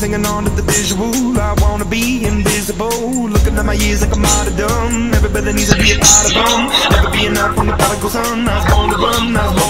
Hanging on to the visual. I wanna be invisible. Looking at my ears like I'm out of dumb. Everybody needs to be a part of them. Never be enough from the prodigal son. I was born to run. I was born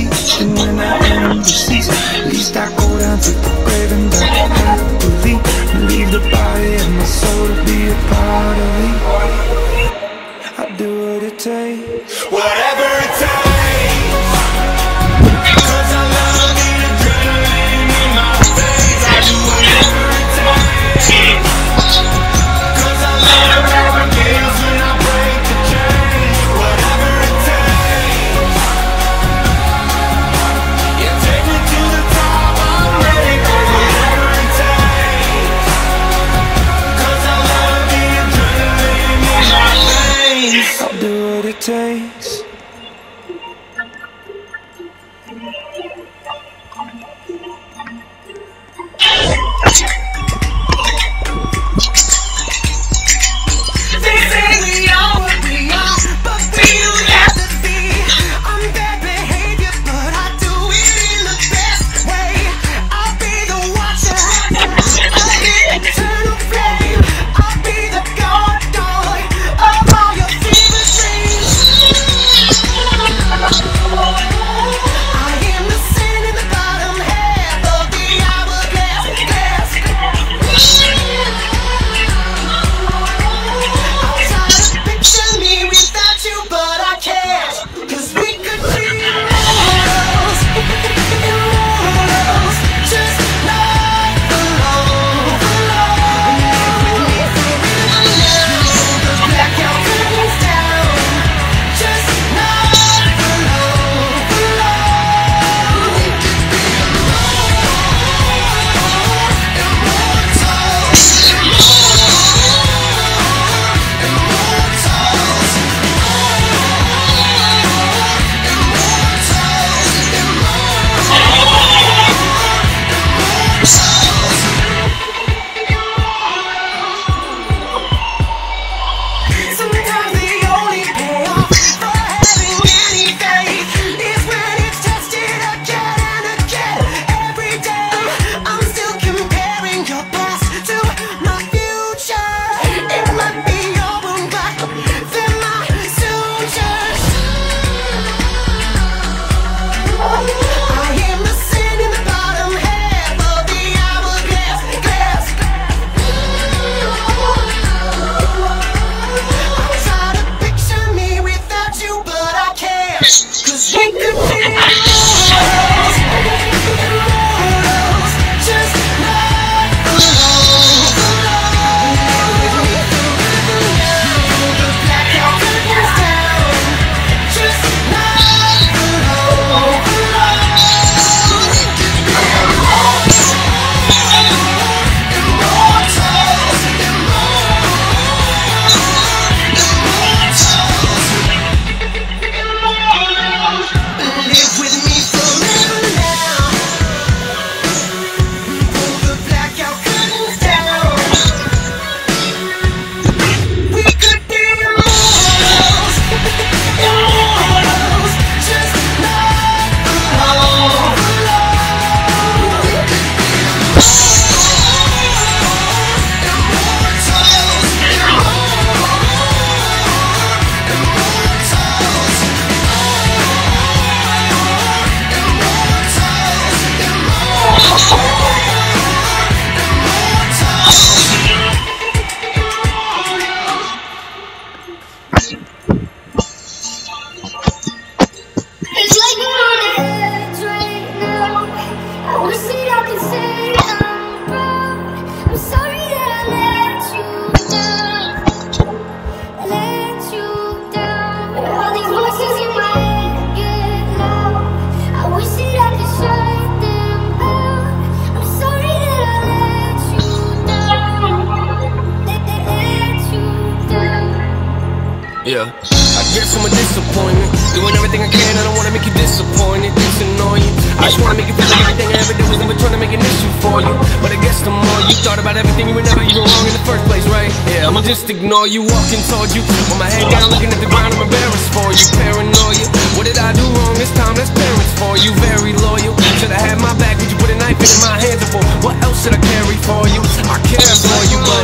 I'm a disappointment. Doing everything I can, I don't wanna make you disappointed. It's annoying. I just wanna make you feel like everything I ever did was never trying to make an issue for you. But I guess the more you thought about everything, you were never even wrong in the first place, right? Yeah, I'ma just ignore you, walking towards you. With my head down, looking at the ground, I'm embarrassed for you. Paranoia. What did I do wrong this time? That's parents for you. Very loyal. Should I had my back? Would you put a knife in my hands for? What else should I carry for you? I care for you, but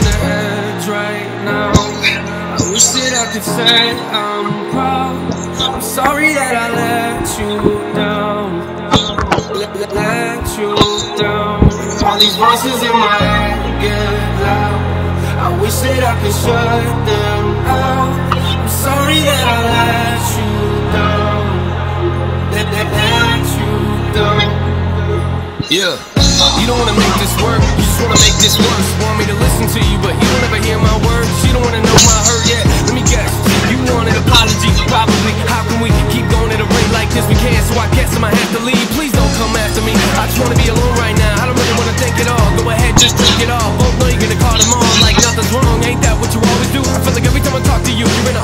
right now. I wish that I could say I'm proud. I'm sorry that I let you down. Let, let- you down. All these voices in my head get loud. I wish that I could shut them out. I'm sorry that I let you down. Let, let, let you down. Yeah. You don't wanna make this work, just wanna make this worse. Want me to listen to you, but you don't ever hear my words. You don't wanna know my hurt yet. Let me guess. You want an apology, probably. How can we keep going at a rate like this? We can't, so I guess I might have to leave. Please don't come after me. I just wanna be alone right now. I don't really wanna think it all. Go ahead, just drink it all. Both know you're gonna call them on like nothing's wrong. Ain't that what you always do? I feel like every time I talk to you, you're in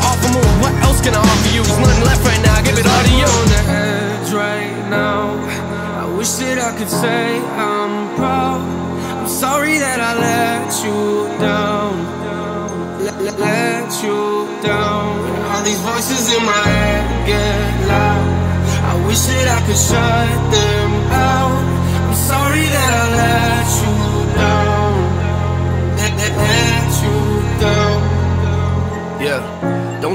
voices in my head get loud. I wish that I could shut them out. I'm sorry that I let you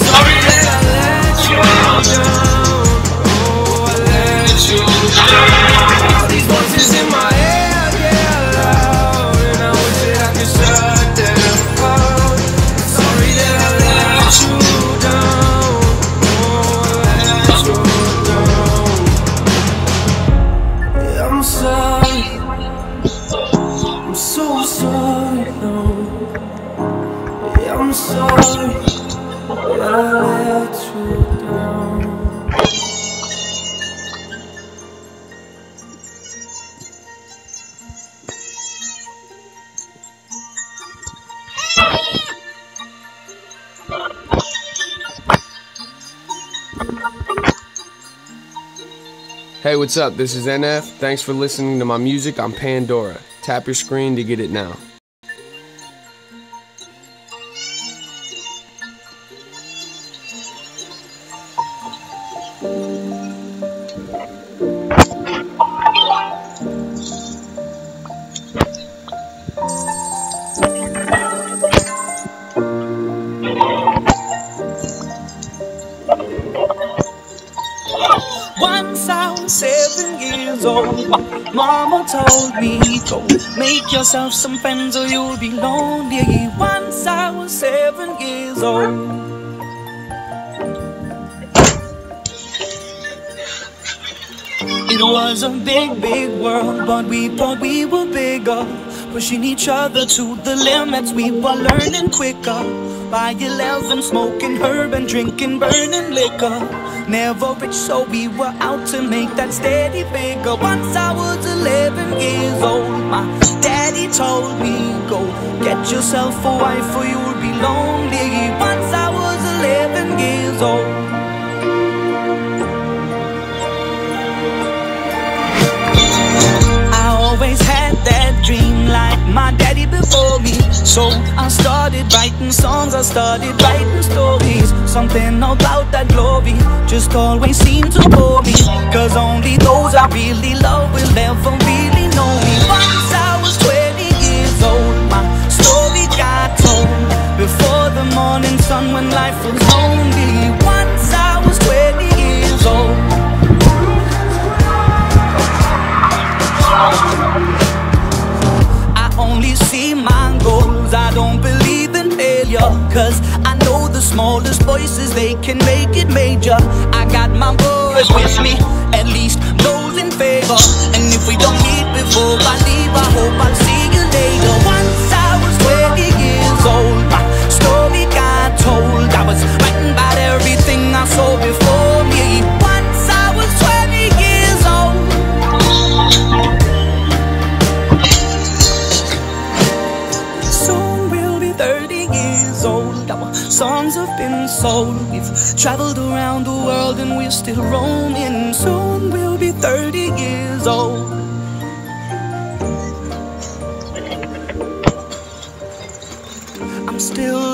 Sorry that I let you down. I let you down. Hey, what's up? This is NF. Thanks for listening to my music on Pandora. Tap your screen to get it now. Seven years old, Mama told me, Go make yourself some friends or you'll be lonely. Once I was seven years old. It was a big, big world, but we thought we were bigger. Pushing each other to the limits, we were learning quicker. By 11, smoking herb and drinking burning liquor. Never rich, so we were out to make that steady figure. Once I was 11 years old, my daddy told me, Go get yourself a wife or you'll be lonely. Once my daddy before me. So I started writing songs, I started writing stories. Something about that glory just always seemed to bore me. Cause only those I really love will ever really voices, they can make it major. I got my boys with me, at least those in favor. And if we don't meet before I leave, I hope I'll see you later. Songs have been sold. We've traveled around the world and we're still roaming. Soon we'll be 30 years old. I'm still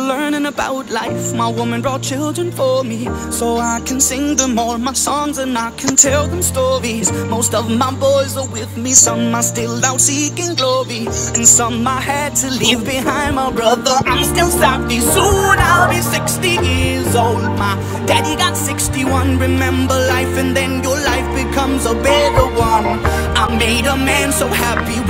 about life. My woman brought children for me, so I can sing them all my songs and I can tell them stories. Most of my boys are with me, some are still out seeking glory, and some I had to leave behind. My brother, I'm still sorry. Soon I'll be 60 years old. My daddy got 61. Remember life, and then your life becomes a better one. I made a man so happy.